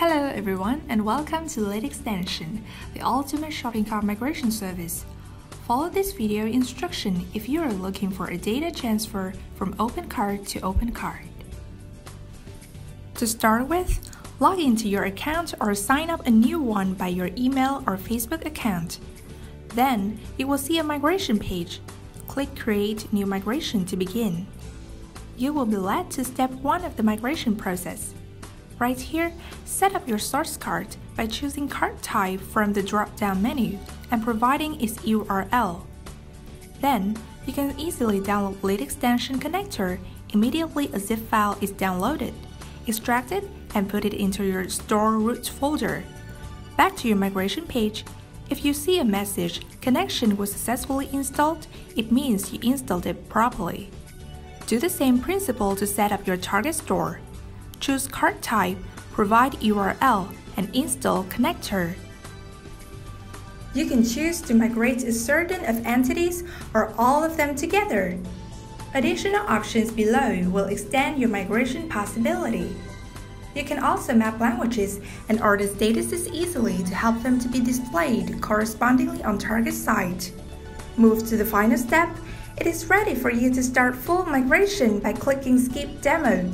Hello everyone and welcome to LitExtension, the ultimate shopping cart migration service. Follow this video instruction if you are looking for a data transfer from OpenCart to OpenCart. To start with, log into your account or sign up a new one by your email or Facebook account. Then, you will see a migration page. Click Create New Migration to begin. You will be led to step 1 of the migration process. Right here, set up your source cart by choosing cart type from the drop-down menu and providing its URL. Then, you can easily download LitExtension Connector immediately a zip file is downloaded, extract it, and put it into your Store Root folder. Back to your migration page, if you see a message, connection was successfully installed, it means you installed it properly. Do the same principle to set up your target store choose cart type, provide URL, and install connector. You can choose to migrate a certain of entities or all of them together. Additional options below will extend your migration possibility. You can also map languages and order statuses easily to help them to be displayed correspondingly on target site. Move to the final step, it is ready for you to start full migration by clicking Skip Demo.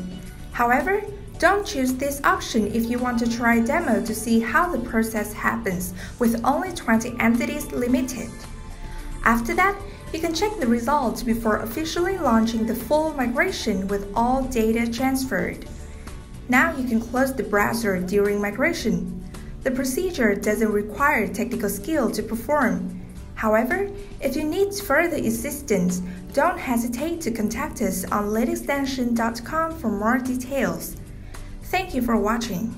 However, don't choose this option if you want to try a demo to see how the process happens with only 20 entities limited. After that, you can check the results before officially launching the full migration with all data transferred. Now you can close the browser during migration. The procedure doesn't require technical skill to perform. However, if you need further assistance, don't hesitate to contact us on litextension.com for more details. Thank you for watching.